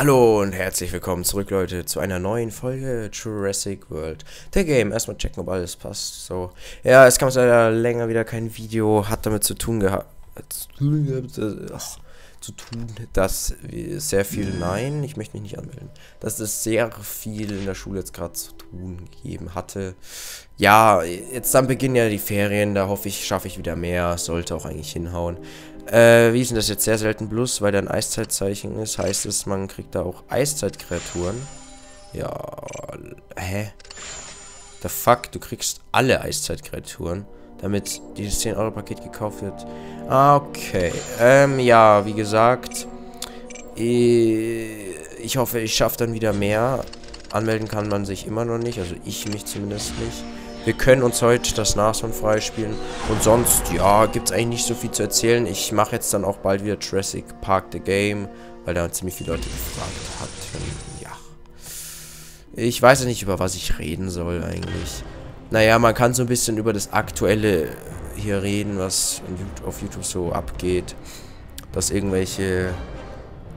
Hallo und herzlich willkommen zurück, Leute, zu einer neuen Folge Jurassic World. Der Game. Erstmal checken, ob alles passt. So. Ja, es kam leider länger wieder kein Video. Hat damit zu tun gehabt. Zu tun, dass sehr viel. Nein, ich möchte mich nicht anmelden. Dass es sehr viel in der Schule jetzt gerade zu tun gegeben hatte. Ja, jetzt dann beginnen ja die Ferien. Da hoffe ich, schaffe ich wieder mehr. Sollte auch eigentlich hinhauen. Äh, wie ist denn das jetzt sehr selten plus, weil da ein Eiszeitzeichen ist, heißt es, man kriegt da auch Eiszeitkreaturen. Ja, hä? The fuck, du kriegst alle Eiszeitkreaturen, damit dieses 10-Euro-Paket gekauft wird. Ah, okay. Ähm, ja, wie gesagt, ich hoffe, ich schaffe dann wieder mehr. Anmelden kann man sich immer noch nicht, also ich mich zumindest nicht. Wir können uns heute das Nashorn freispielen. Und sonst, ja, gibt es eigentlich nicht so viel zu erzählen. Ich mache jetzt dann auch bald wieder Jurassic Park The Game, weil da ziemlich viele Leute gefragt hatten. Ja. Ich weiß ja nicht, über was ich reden soll eigentlich. Naja, man kann so ein bisschen über das Aktuelle hier reden, was auf YouTube so abgeht. Dass irgendwelche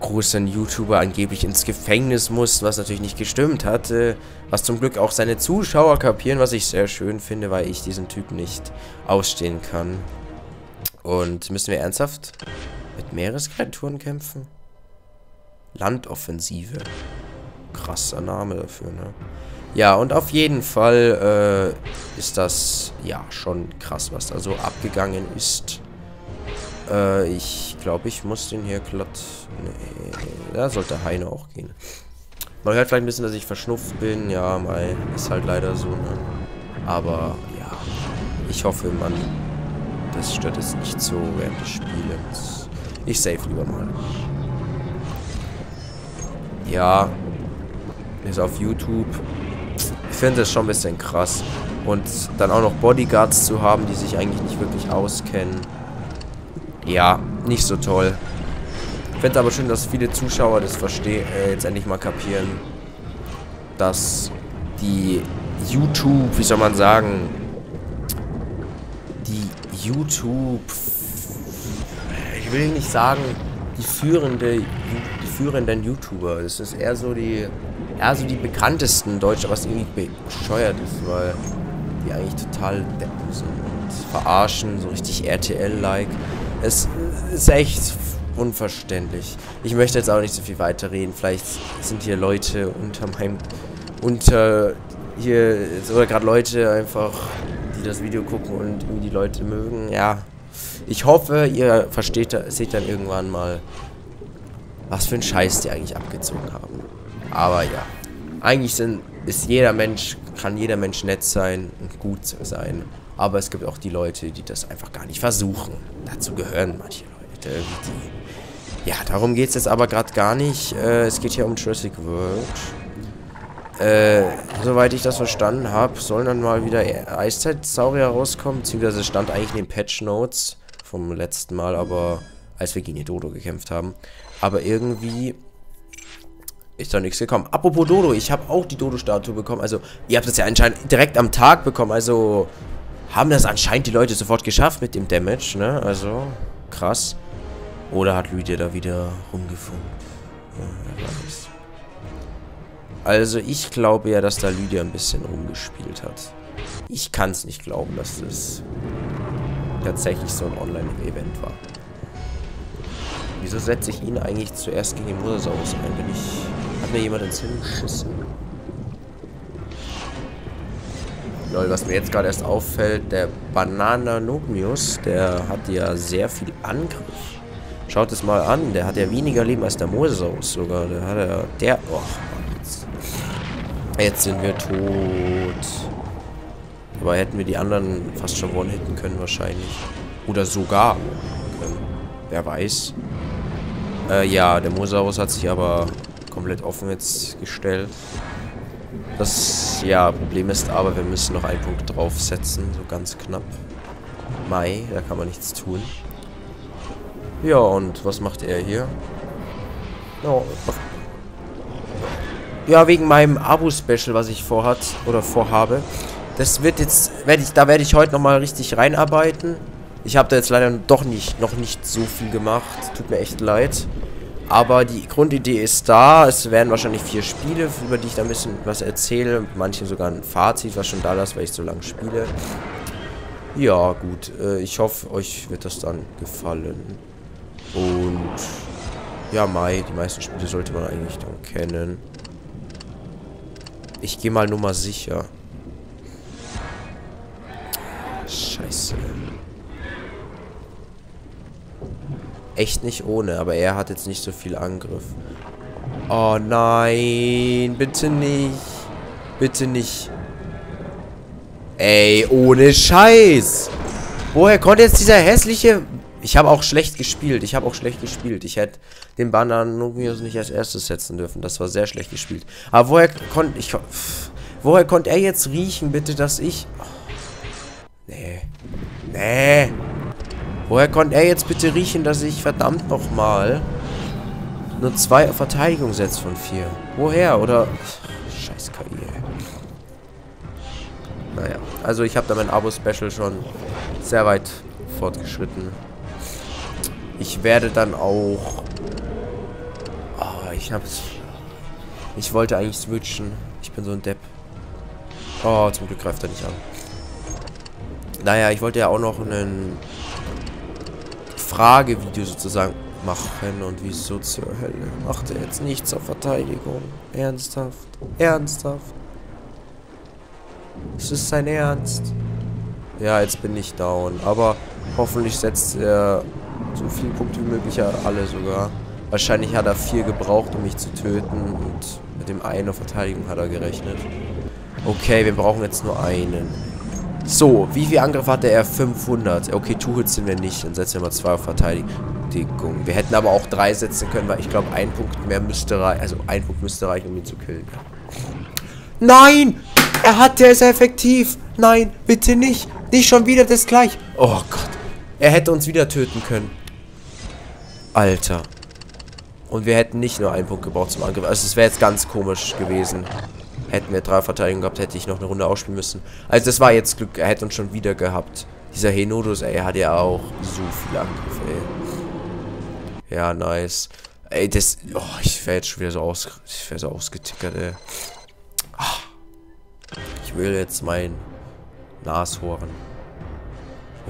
großen YouTuber angeblich ins Gefängnis muss, was natürlich nicht gestimmt hat. Äh, was zum Glück auch seine Zuschauer kapieren, was ich sehr schön finde, weil ich diesen Typ nicht ausstehen kann. Und müssen wir ernsthaft mit Meereskreaturen kämpfen? Landoffensive. Krasser Name dafür, ne? Ja, und auf jeden Fall äh, ist das, ja, schon krass, was da so abgegangen ist. Äh, ich glaube, ich muss den hier glatt... Nee, da sollte Heine auch gehen. Man hört vielleicht ein bisschen, dass ich verschnupft bin. Ja, mal ist halt leider so, ne? Aber, ja. Ich hoffe, man... Das stört es nicht so während des Spielens. Ich save lieber mal. Ja. Ist auf YouTube. Ich finde es schon ein bisschen krass. Und dann auch noch Bodyguards zu haben, die sich eigentlich nicht wirklich auskennen. Ja, nicht so toll. Ich finde aber schön, dass viele Zuschauer das verstehen, äh, jetzt endlich mal kapieren, dass die YouTube, wie soll man sagen, die YouTube, ich will nicht sagen, die führende, die führenden YouTuber, das ist eher so die, eher so die bekanntesten Deutsche, was irgendwie bescheuert ist, weil die eigentlich total deppen sind und verarschen, so richtig RTL-like. Es ist echt unverständlich. Ich möchte jetzt auch nicht so viel weiterreden. Vielleicht sind hier Leute unter meinem... Unter... Hier... Oder gerade Leute einfach, die das Video gucken und irgendwie die Leute mögen. Ja. Ich hoffe, ihr versteht, seht dann irgendwann mal, was für ein Scheiß die eigentlich abgezogen haben. Aber ja. Eigentlich sind, ist jeder Mensch, kann jeder Mensch nett sein und gut sein. Aber es gibt auch die Leute, die das einfach gar nicht versuchen. Dazu gehören manche Leute, die. Ja, darum geht es jetzt aber gerade gar nicht. Äh, es geht hier um Jurassic World. Äh, soweit ich das verstanden habe, sollen dann mal wieder Eiszeit-Saurier rauskommen. Beziehungsweise stand eigentlich in den Patch-Notes vom letzten Mal, aber als wir gegen die Dodo gekämpft haben. Aber irgendwie ist da nichts gekommen. Apropos Dodo, ich habe auch die Dodo-Statue bekommen. Also, ihr habt das ja anscheinend direkt am Tag bekommen. Also, haben das anscheinend die Leute sofort geschafft mit dem Damage, ne? Also, krass. Oder hat Lydia da wieder rumgefunkt? Ja. Also, ich glaube ja, dass da Lydia ein bisschen rumgespielt hat. Ich kann es nicht glauben, dass das tatsächlich so ein Online-Event war. Wieso setze ich ihn eigentlich zuerst gegen den Mosasaurus ein? Bin ich... Hat mir jemand ins Hingeschissen? Lol, was mir jetzt gerade erst auffällt, der Bananogmius, der hat ja sehr viel Angriff. Schaut es mal an, der hat ja weniger Leben als der Mosasaurus sogar. Der hat ja... Der... Oh, jetzt, jetzt sind wir tot. Aber hätten wir die anderen fast schon one-hitten können wahrscheinlich. Oder sogar. Ähm, wer weiß. Äh, ja, der Mosasaurus hat sich aber komplett offen jetzt gestellt. Das, ja, Problem ist aber, wir müssen noch einen Punkt draufsetzen, so ganz knapp. Mai, da kann man nichts tun. Ja, und was macht er hier? Ja, wegen meinem Abo-Special, was ich vorhat, oder vorhabe. Das wird jetzt, werde ich, da werde ich heute nochmal richtig reinarbeiten. Ich habe da jetzt leider doch nicht, noch nicht so viel gemacht. Tut mir echt leid. Aber die Grundidee ist da. Es werden wahrscheinlich vier Spiele, über die ich da ein bisschen was erzähle. Manche sogar ein Fazit, was schon da ist, weil ich so lange spiele. Ja, gut. Äh, ich hoffe, euch wird das dann gefallen. Und ja, Mai, die meisten Spiele sollte man eigentlich dann kennen. Ich gehe mal nur mal sicher. Scheiße. Echt nicht ohne, aber er hat jetzt nicht so viel Angriff. Oh nein, bitte nicht. Bitte nicht. Ey, ohne Scheiß. Woher konnte jetzt dieser hässliche... Ich habe auch schlecht gespielt. Ich habe auch schlecht gespielt. Ich hätte den Bananumius nicht als erstes setzen dürfen. Das war sehr schlecht gespielt. Aber woher konnte ich... Woher konnte er jetzt riechen, bitte, dass ich... Oh, nee. Nee. Woher konnte er jetzt bitte riechen, dass ich verdammt nochmal nur zwei Verteidigung setze von vier? Woher? Oder... Scheiß KI, ey. Naja, also ich habe da mein Abo-Special schon sehr weit fortgeschritten. Ich werde dann auch... Oh, ich hab's... Ich wollte eigentlich switchen. Ich bin so ein Depp. Oh, zum Glück greift er nicht an. Naja, ich wollte ja auch noch einen Fragevideo sozusagen machen und wieso zur Hölle macht er jetzt nichts zur Verteidigung? Ernsthaft? Ernsthaft? Ist es sein Ernst? Ja, jetzt bin ich down. Aber hoffentlich setzt er so viele Punkte wie möglich, alle sogar. Wahrscheinlich hat er vier gebraucht, um mich zu töten. Und mit dem einen Verteidigung hat er gerechnet. Okay, wir brauchen jetzt nur einen. So, wie viel Angriff hatte er? 500. Okay, Two-Hits sind wir nicht. Dann setzen wir mal zwei auf Verteidigung. Wir hätten aber auch drei setzen können, weil ich glaube, ein Punkt mehr müsste reichen. Also ein Punkt müsste reichen, um ihn zu killen. Nein! Er hat, der ist effektiv. Nein, bitte nicht. Nicht schon wieder das gleich. Oh Gott. Er hätte uns wieder töten können. Alter. Und wir hätten nicht nur einen Punkt gebraucht zum Angriff. Also es wäre jetzt ganz komisch gewesen. Hätten wir drei Verteidigungen gehabt, hätte ich noch eine Runde ausspielen müssen. Also das war jetzt Glück. Er hätte uns schon wieder gehabt. Dieser Henodus, ey, hat ja auch so viel Angriff, ey. Ja, nice. Ey, das... Oh, ich wäre jetzt schon wieder so aus... Ich wäre so ausgetickert, ey. Ich will jetzt mein Nashorn.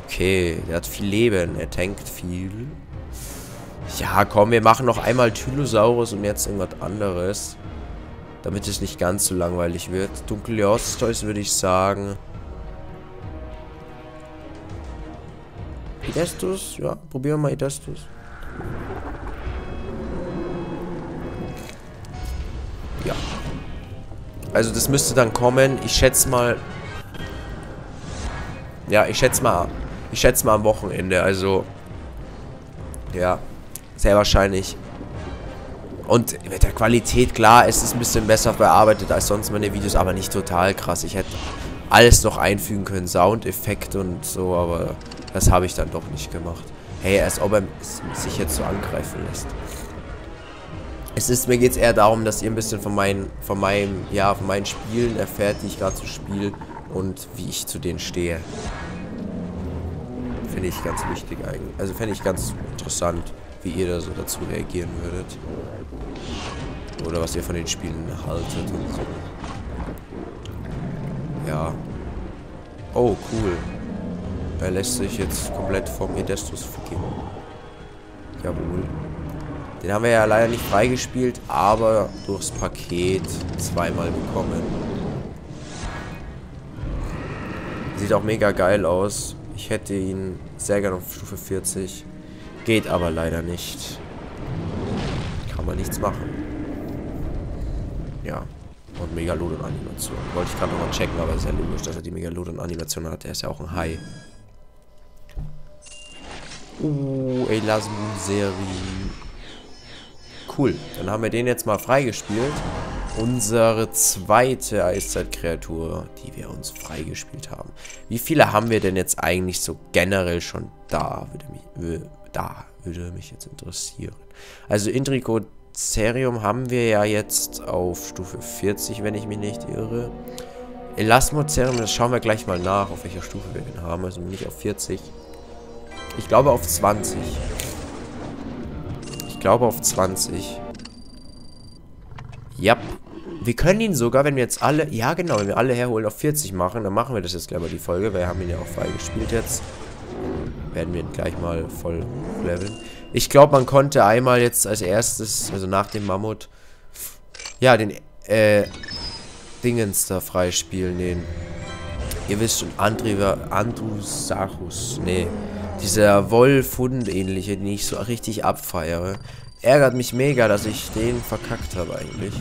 Okay, der hat viel Leben. Er tankt viel. Ja, komm, wir machen noch einmal Tylosaurus und jetzt irgendwas anderes. Damit es nicht ganz so langweilig wird. Dunkle Jaustoys würde ich sagen. Idestus? Ja, probieren wir mal Idestus. Ja. Also das müsste dann kommen. Ich schätze mal... Ja, ich schätze mal... Ich schätze mal am Wochenende. Also... Ja. Sehr wahrscheinlich. Und mit der Qualität, klar, es ist ein bisschen besser bearbeitet als sonst meine Videos, aber nicht total krass. Ich hätte alles noch einfügen können, Soundeffekte und so, aber das habe ich dann doch nicht gemacht. Hey, als ob er sich jetzt so angreifen lässt. Es ist, mir geht es eher darum, dass ihr ein bisschen von meinen, von meinem, ja, von meinen Spielen erfährt, die ich gerade so spiele und wie ich zu denen stehe. Finde ich ganz wichtig eigentlich. Also fände ich ganz interessant, wie ihr da so dazu reagieren würdet. Oder was ihr von den Spielen haltet und so. Ja. Oh, cool. Er lässt sich jetzt komplett vom Edestus vergeben. Jawohl. Den haben wir ja leider nicht freigespielt, aber durchs Paket zweimal bekommen. Sieht auch mega geil aus. Ich hätte ihn sehr gerne auf Stufe 40. Geht aber leider nicht. Kann man nichts machen. Ja. Und Megalodon-Animation. Wollte ich gerade nochmal checken, aber ist ja logisch, dass er die Megalodon-Animation hat. Er ist ja auch ein Hai. Uh, Elasmuseri. Cool, dann haben wir den jetzt mal freigespielt. Unsere zweite Eiszeitkreatur, die wir uns freigespielt haben. Wie viele haben wir denn jetzt eigentlich so generell schon da? Würde mich, da würde mich jetzt interessieren. Also Intricocerium haben wir ja jetzt auf Stufe 40, wenn ich mich nicht irre. Elasmocerium, das schauen wir gleich mal nach, auf welcher Stufe wir den haben. Also nicht auf 40. Ich glaube auf 20 glaube auf 20. Ja. Wir können ihn sogar, wenn wir jetzt alle... Ja, genau, wenn wir alle herholen, auf 40 machen. Dann machen wir das jetzt gleich mal die Folge. Wir haben ihn ja auch freigespielt jetzt. Werden wir ihn gleich mal voll leveln. Ich glaube, man konnte einmal jetzt als erstes, also nach dem Mammut, ja, den, äh, Dingens da freispielen, den, ihr wisst schon, Andriva, Andrusachus, nee, dieser Wolf-Hund-ähnliche, den ich so richtig abfeiere. Ärgert mich mega, dass ich den verkackt habe eigentlich.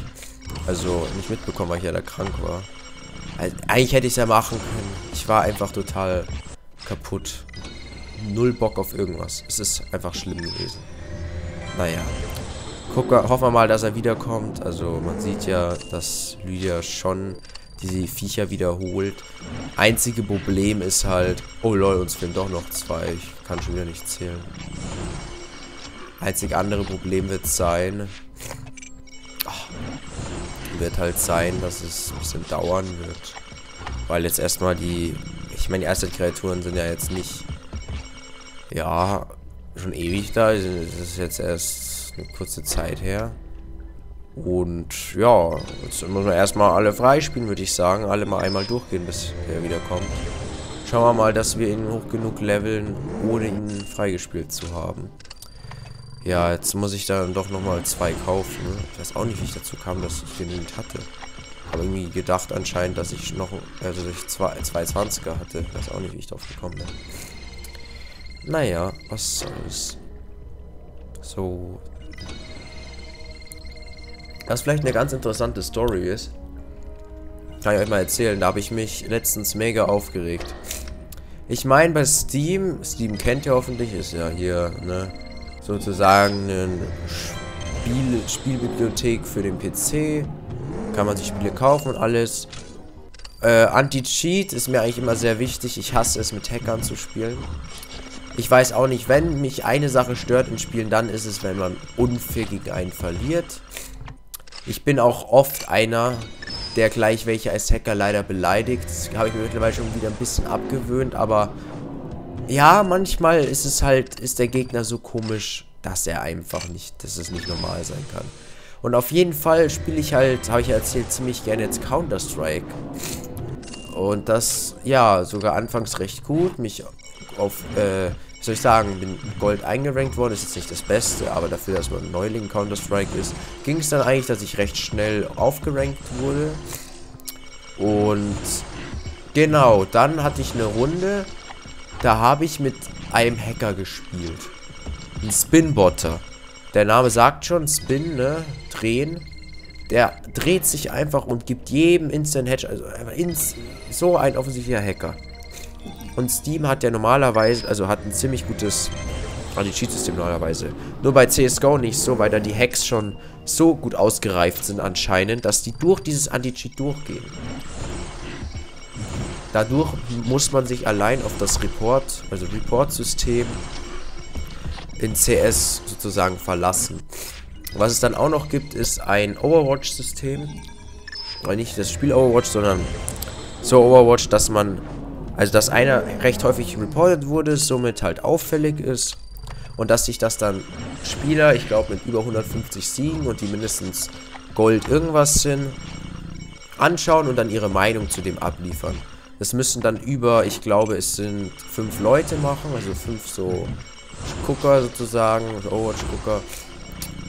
Also nicht mitbekommen, weil ich ja da krank war. Also, eigentlich hätte ich es ja machen können. Ich war einfach total kaputt. Null Bock auf irgendwas. Es ist einfach schlimm gewesen. Naja. Gucken, hoffen wir mal, dass er wiederkommt. Also man sieht ja, dass Lydia schon diese Viecher wiederholt. Einzige Problem ist halt... Oh lol, uns fehlen doch noch zwei. Ich kann schon wieder nicht zählen. Einzig andere Problem wird sein... Oh, wird halt sein, dass es ein bisschen dauern wird. Weil jetzt erstmal die... Ich meine, die ersten Kreaturen sind ja jetzt nicht... Ja, schon ewig da. Das ist jetzt erst eine kurze Zeit her. Und ja, jetzt muss man erstmal alle freispielen, würde ich sagen. Alle mal einmal durchgehen, bis er wiederkommt. Schauen wir mal, dass wir ihn hoch genug leveln, ohne ihn freigespielt zu haben. Ja, jetzt muss ich dann doch nochmal zwei kaufen. Ich weiß auch nicht, wie ich dazu kam, dass ich nicht hatte. Aber irgendwie gedacht anscheinend, dass ich noch, also ich zwei, zwei 20er hatte. Ich weiß auch nicht, wie ich drauf gekommen bin. Naja, was soll's. So, was vielleicht eine ganz interessante Story ist. Kann ich euch mal erzählen. Da habe ich mich letztens mega aufgeregt. Ich meine, bei Steam, Steam kennt ihr hoffentlich, ist ja hier, ne, sozusagen eine Spiel, Spielbibliothek für den PC. Kann man sich Spiele kaufen und alles. Äh, Anti-Cheat ist mir eigentlich immer sehr wichtig. Ich hasse es, mit Hackern zu spielen. Ich weiß auch nicht, wenn mich eine Sache stört in Spielen, dann ist es, wenn man unfair einen verliert. Ich bin auch oft einer, der gleich welche als Hacker leider beleidigt. Das habe ich mir mittlerweile schon wieder ein bisschen abgewöhnt, aber ja, manchmal ist es halt, ist der Gegner so komisch, dass er einfach nicht, dass es nicht normal sein kann. Und auf jeden Fall spiele ich halt, habe ich erzählt, ziemlich gerne jetzt Counter-Strike. Und das, ja, sogar anfangs recht gut. Mich auf, äh, wie soll ich sagen, bin Gold eingerankt worden, ist jetzt nicht das Beste, aber dafür, dass man Neuling Counter-Strike ist, ging es dann eigentlich, dass ich recht schnell aufgerankt wurde. Und genau, dann hatte ich eine Runde, da habe ich mit einem Hacker gespielt. Ein Spinbotter. Der Name sagt schon, Spin, ne? Drehen. Der dreht sich einfach und gibt jedem Instant Hedge, also einfach ins, so ein offensichtlicher Hacker. Und Steam hat ja normalerweise, also hat ein ziemlich gutes Anti-Cheat-System normalerweise. Nur bei CSGO nicht so, weil da die Hacks schon so gut ausgereift sind anscheinend, dass die durch dieses Anti-Cheat durchgehen. Dadurch muss man sich allein auf das Report, also Report-System in CS sozusagen verlassen. Was es dann auch noch gibt, ist ein Overwatch-System. Nicht das Spiel Overwatch, sondern so Overwatch, dass man also, dass einer recht häufig reported wurde, somit halt auffällig ist. Und dass sich das dann Spieler, ich glaube mit über 150 Siegen und die mindestens Gold irgendwas sind, anschauen und dann ihre Meinung zu dem abliefern. Das müssen dann über, ich glaube es sind fünf Leute machen, also fünf so Gucker sozusagen, Overwatch-Gucker.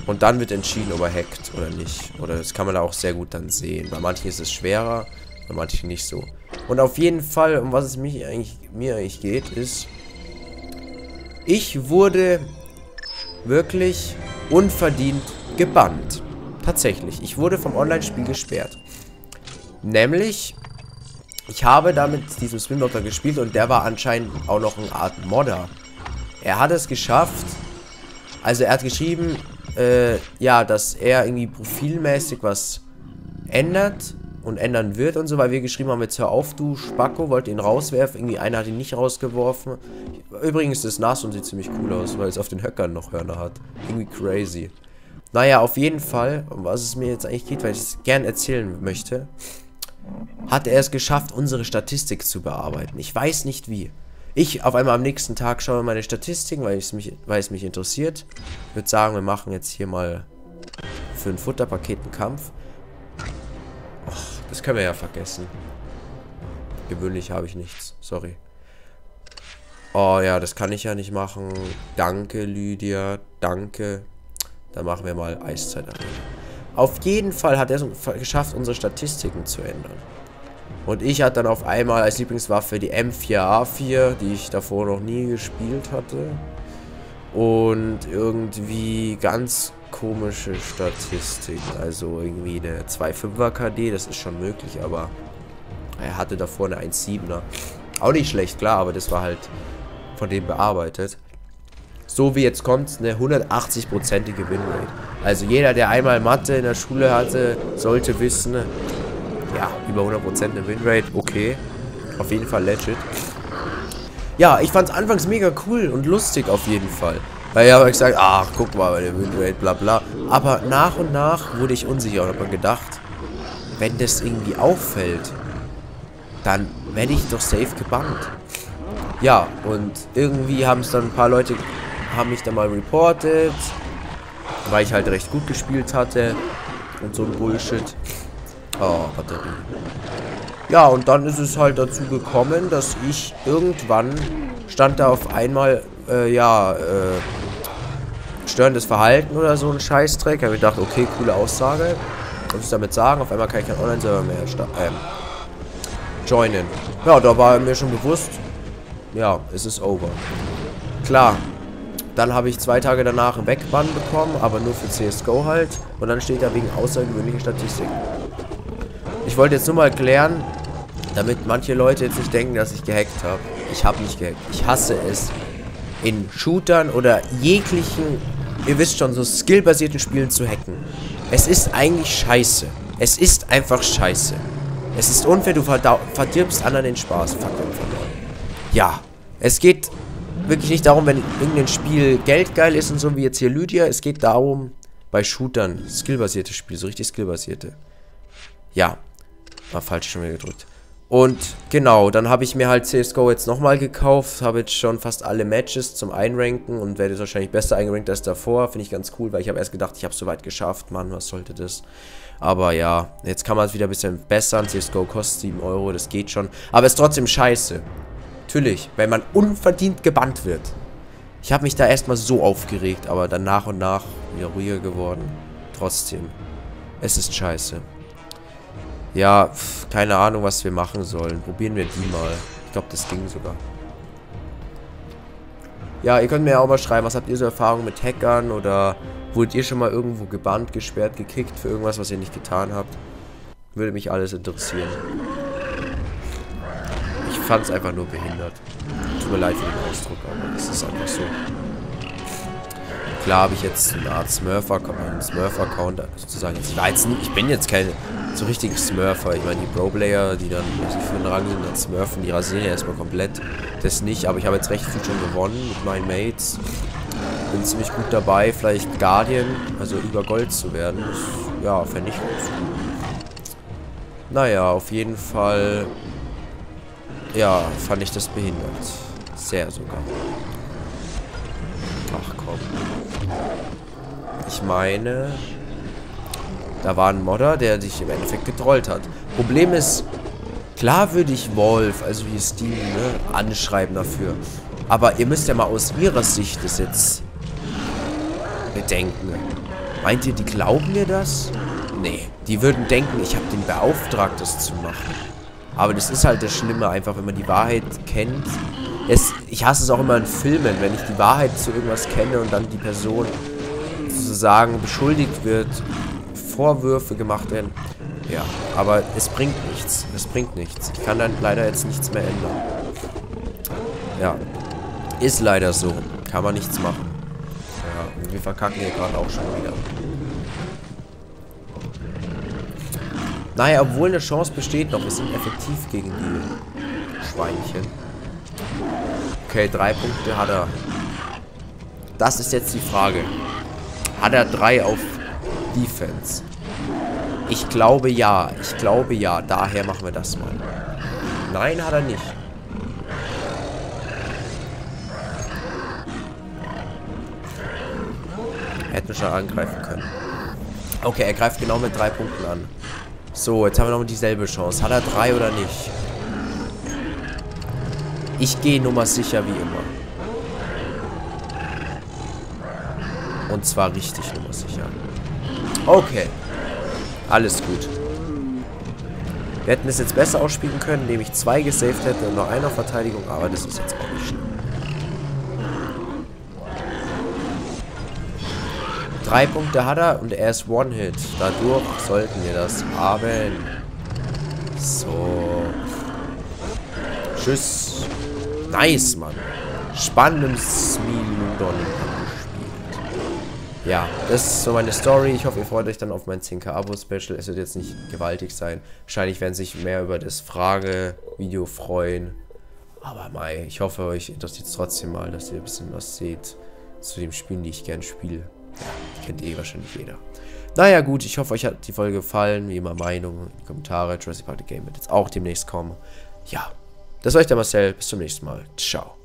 Und dann wird entschieden, ob er hackt oder nicht. Oder das kann man da auch sehr gut dann sehen. Bei manchen ist es schwerer, bei manchen nicht so. Und auf jeden Fall, um was es mich eigentlich, mir eigentlich geht, ist, ich wurde wirklich unverdient gebannt. Tatsächlich. Ich wurde vom Online-Spiel gesperrt. Nämlich, ich habe da mit diesem Spinblocker gespielt und der war anscheinend auch noch eine Art Modder. Er hat es geschafft, also er hat geschrieben, äh, ja, dass er irgendwie profilmäßig was ändert und ändern wird und so, weil wir geschrieben haben, jetzt hör auf, du Spacko, wollte ihn rauswerfen, irgendwie einer hat ihn nicht rausgeworfen. Übrigens, das Nashorn sieht ziemlich cool aus, weil es auf den Höckern noch Hörner hat. Irgendwie crazy. Naja, auf jeden Fall, um was es mir jetzt eigentlich geht, weil ich es gern erzählen möchte, hat er es geschafft, unsere Statistik zu bearbeiten. Ich weiß nicht wie. Ich auf einmal am nächsten Tag schaue meine Statistiken, weil, mich, weil es mich interessiert. Ich würde sagen, wir machen jetzt hier mal für ein Futterpaket einen Kampf. Das können wir ja vergessen. Gewöhnlich habe ich nichts. Sorry. Oh ja, das kann ich ja nicht machen. Danke, Lydia. Danke. Dann machen wir mal Eiszeit. Auf jeden Fall hat er es geschafft, unsere Statistiken zu ändern. Und ich hatte dann auf einmal als Lieblingswaffe die M4A4, die ich davor noch nie gespielt hatte. Und irgendwie ganz komische Statistiken. Also irgendwie eine 2.5er KD, das ist schon möglich, aber er hatte davor eine 1.7er. Auch nicht schlecht, klar, aber das war halt von dem bearbeitet. So wie jetzt kommt eine 180-prozentige Winrate. Also jeder, der einmal Mathe in der Schule hatte, sollte wissen, ja, über 100% eine Winrate, okay. Auf jeden Fall legit. Ja, ich fand es anfangs mega cool und lustig auf jeden Fall. Weil ich habe gesagt, ach, guck mal, meine Winrate, bla bla. Aber nach und nach wurde ich unsicher und habe mir gedacht, wenn das irgendwie auffällt, dann werde ich doch safe gebannt. Ja, und irgendwie haben es dann ein paar Leute, haben mich dann mal reported, weil ich halt recht gut gespielt hatte und so ein Bullshit. Oh, Batterie. Ja, und dann ist es halt dazu gekommen, dass ich irgendwann stand da auf einmal, äh, ja, äh, störendes Verhalten oder so ein Scheißdreck. Ich habe gedacht, okay, coole Aussage. Was ich damit sagen? Auf einmal kann ich kein Online-Server mehr ähm, joinen. Ja, da war mir schon bewusst, ja, es ist over. Klar, dann habe ich zwei Tage danach einen Wegbann bekommen, aber nur für CSGO halt. Und dann steht da wegen außergewöhnlichen Statistiken. Ich wollte jetzt nur mal klären, damit manche Leute jetzt nicht denken, dass ich gehackt habe. Ich habe nicht gehackt. Ich hasse es, in Shootern oder jeglichen, ihr wisst schon, so skillbasierten Spielen zu hacken. Es ist eigentlich scheiße. Es ist einfach scheiße. Es ist unfair, du verdirbst anderen den Spaß. Fuck, verloren. Ja, es geht wirklich nicht darum, wenn irgendein Spiel geldgeil ist und so wie jetzt hier Lydia. Es geht darum, bei Shootern, skillbasierte Spiele, so richtig skillbasierte. Ja, war falsch schon wieder gedrückt. Und genau, dann habe ich mir halt CSGO jetzt nochmal gekauft, habe jetzt schon fast alle Matches zum Einranken und werde jetzt wahrscheinlich besser eingerankt als davor. Finde ich ganz cool, weil ich habe erst gedacht, ich habe es soweit geschafft. Mann, was sollte das? Aber ja, jetzt kann man es wieder ein bisschen bessern. CSGO kostet 7 Euro, das geht schon. Aber es ist trotzdem scheiße. Natürlich, wenn man unverdient gebannt wird. Ich habe mich da erstmal so aufgeregt, aber dann nach und nach wieder ruhiger geworden. Trotzdem, es ist scheiße. Ja, pf, keine Ahnung, was wir machen sollen. Probieren wir die mal. Ich glaube, das ging sogar. Ja, ihr könnt mir ja auch mal schreiben, was habt ihr so Erfahrungen mit Hackern oder wurdet ihr schon mal irgendwo gebannt, gesperrt, gekickt für irgendwas, was ihr nicht getan habt? Würde mich alles interessieren. Ich fand es einfach nur behindert. Tut mir leid für den Ausdruck, aber es ist einfach so. Klar habe ich jetzt eine Art Smurf-Account, Smurf sozusagen. Ich, jetzt, ich bin jetzt kein so richtig Smurfer. Ich meine, die Pro-Player, die dann also für den Rang sind, dann smurfen, die rasieren ja erstmal komplett. Das nicht, aber ich habe jetzt recht viel schon gewonnen mit meinen Mates. Bin ziemlich gut dabei, vielleicht Guardian, also über Gold zu werden. Das, ja, fände ich gut. Naja, auf jeden Fall, ja, fand ich das behindert. Sehr sogar. Ach komm. Ich meine, da war ein Modder, der dich im Endeffekt getrollt hat. Problem ist, klar würde ich Wolf, also wie Steam, ne, anschreiben dafür. Aber ihr müsst ja mal aus ihrer Sicht das jetzt bedenken. Meint ihr, die glauben mir das? Nee, die würden denken, ich habe den beauftragt, das zu machen. Aber das ist halt das Schlimme, einfach wenn man die Wahrheit kennt. Es, ich hasse es auch immer in Filmen, wenn ich die Wahrheit zu irgendwas kenne und dann die Person sozusagen beschuldigt wird, Vorwürfe gemacht werden. Ja, aber es bringt nichts. Es bringt nichts. Ich kann dann leider jetzt nichts mehr ändern. Ja, ist leider so. Kann man nichts machen. Ja, wir verkacken hier gerade auch schon wieder. Naja, obwohl eine Chance besteht noch. Wir sind effektiv gegen die Schweinchen. Okay, drei Punkte hat er. Das ist jetzt die Frage. Hat er drei auf Defense? Ich glaube ja. Ich glaube ja. Daher machen wir das mal. Nein, hat er nicht. Hätten wir schon angreifen können. Okay, er greift genau mit drei Punkten an. So, jetzt haben wir nochmal dieselbe Chance. Hat er drei oder nicht? Ich gehe Nummer sicher wie immer. Und zwar richtig Nummer sicher. Okay. Alles gut. Wir hätten es jetzt besser ausspielen können, indem ich zwei gesaved hätte und noch einer Verteidigung, aber das ist jetzt auch nicht schlimm. Drei Punkte hat er und er ist One-Hit. Dadurch sollten wir das haben. So. Tschüss. Nice, Mann. Spannendes Smiludon ja, das ist so meine Story. Ich hoffe, ihr freut euch dann auf mein 10k-Abo-Special. Es wird jetzt nicht gewaltig sein. Wahrscheinlich werden sich mehr über das Frage-Video freuen. Aber Mai, ich hoffe, euch interessiert es trotzdem mal, dass ihr ein bisschen was seht zu dem Spielen, die ich gerne spiele. Ja, kennt eh wahrscheinlich jeder. Naja, gut, ich hoffe, euch hat die Folge gefallen. Wie immer Meinung Kommentare. Jurassic Park Game wird jetzt auch demnächst kommen. Ja, das war euch der Marcel. Bis zum nächsten Mal. Ciao.